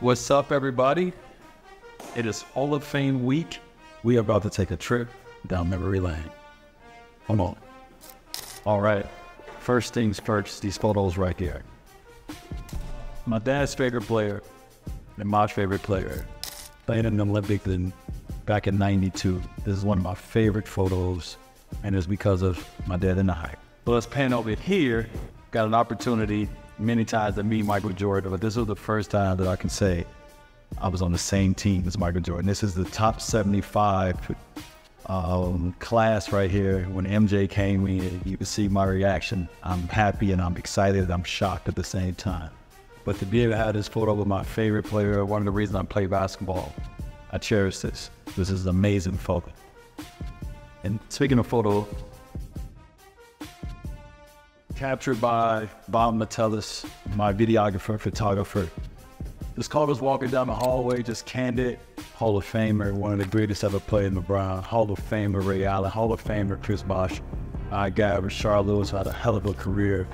What's up, everybody? It is Hall of Fame week. We are about to take a trip down memory lane. Come on. All right. First things first, these photos right here. My dad's favorite player and my favorite player playing in the Olympics in, back in 92. This is one of my favorite photos, and it's because of my dad and I. So let's pan over here. Got an opportunity many times to meet Michael Jordan, but this was the first time that I can say I was on the same team as Michael Jordan. This is the top 75 um, class right here. When MJ came in, you can see my reaction. I'm happy and I'm excited. I'm shocked at the same time. But to be able to have this photo with my favorite player, one of the reasons I play basketball, I cherish this. This is an amazing photo. And speaking of photo, captured by Bob Metelus, my videographer, photographer. This car was walking down the hallway, just candid. Hall of Famer, one of the greatest ever played in LeBron. Hall of Famer Ray Allen, Hall of Famer Chris Bosh. I got Rashard Lewis had a hell of a career.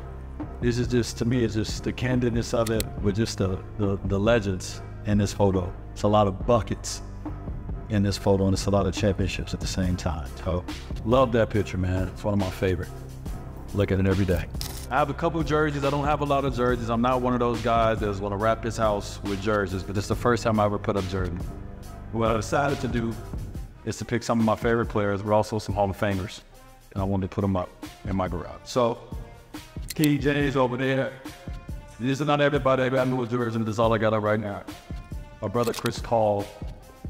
This is just, to me, it's just the candidness of it with just the, the, the legends in this photo. It's a lot of buckets in this photo and it's a lot of championships at the same time. So love that picture, man. It's one of my favorite. Look at it every day. I have a couple jerseys. I don't have a lot of jerseys. I'm not one of those guys that's going to wrap his house with jerseys, but it's the first time I ever put up jerseys. What I decided to do is to pick some of my favorite players, but also some Hall of Famers, and I wanted to put them up in my garage. So, King James over there. This is not everybody. I got new jerseys, and this is all I got up right now. My brother Chris Paul.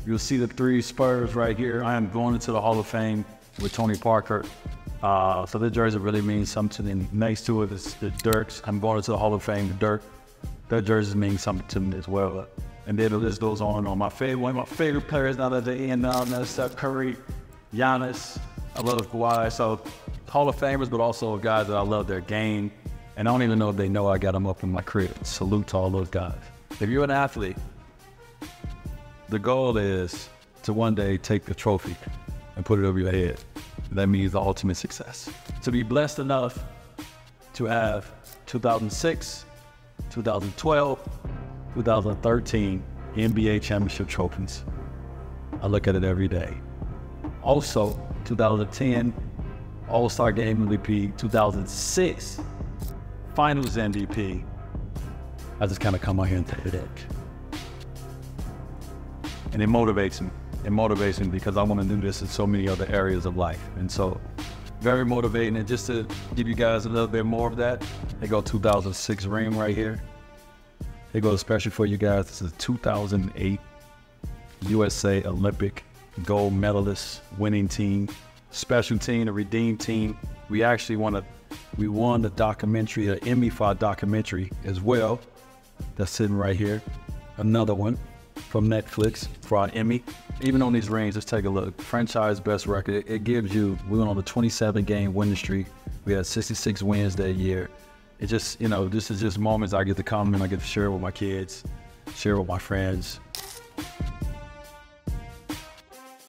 You'll see the three Spurs right here. I am going into the Hall of Fame with Tony Parker. Uh, so the jersey really means something. Next to it is the Dirks. I'm going to the Hall of Fame, the Dirk. That jersey means something to me as well. And then the list goes on and on. My favorite, one of my favorite players now that they're in now, that's Steph Curry, Giannis. I love Kawhi. So Hall of Famers, but also guys that I love their game. And I don't even know if they know I got them up in my crib. Salute to all those guys. If you're an athlete, the goal is to one day take the trophy and put it over your head. That means the ultimate success. To be blessed enough to have 2006, 2012, 2013 NBA championship trophies. I look at it every day. Also, 2010 All-Star Game MVP, 2006 Finals MVP. I just kind of come out here and take it. And it motivates me it motivates me because I want to do this in so many other areas of life. And so very motivating. And just to give you guys a little bit more of that, they go 2006 ring right here. They go especially for you guys. This is 2008 USA Olympic gold medalist winning team, special team, a redeemed team. We actually won a, we won the documentary, an Emmy for documentary as well. That's sitting right here. Another one from Netflix for our Emmy. Even on these rings, let's take a look. Franchise best record, it, gives you, we went on the 27 game winning streak. We had 66 wins that year. It just, you know, this is just moments I get to comment, I get to share with my kids, share with my friends.